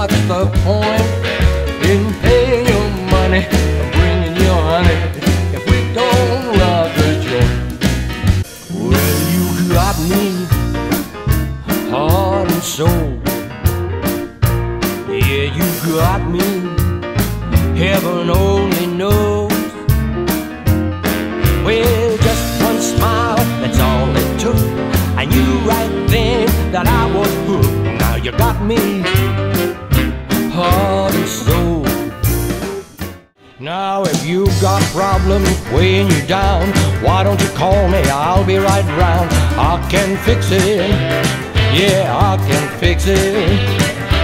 what's the point in paying your money or bringing your honey if we don't love the joy? Well, you got me heart and soul. Yeah, you got me. Heaven only knows. Well, just one smile, that's all it took. I knew right then that I was hooked. Now you got me. If got problems weighing you down, why don't you call me? I'll be right round. I can fix it. Yeah, I can fix it.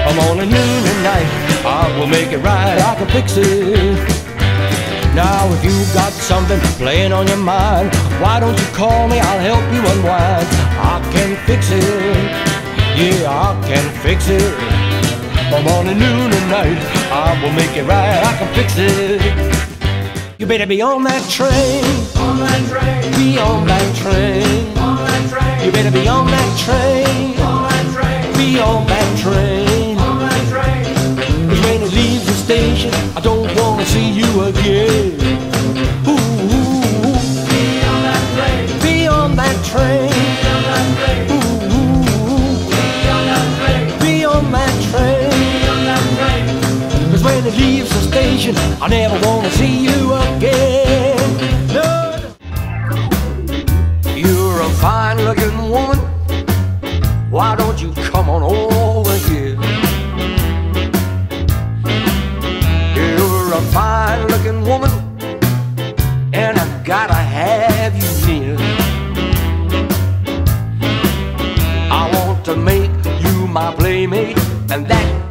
I'm on a noon and night. I will make it right. I can fix it. Now, if you've got something playing on your mind, why don't you call me? I'll help you unwind. I can fix it. Yeah, I can fix it. On a noon and night. I will make it right. I can fix it. You better be on that train. On that train, Be on that train. on that train, You better be on that train. on that train, Be on that train. on that train. Cause when it leaves the station, I don't wanna see you again. When it leaves the station, I never wanna see you again. No. You're a fine looking woman. Why don't you come on over here? You're a fine looking woman, and I gotta have you near. I want to make you my playmate, and that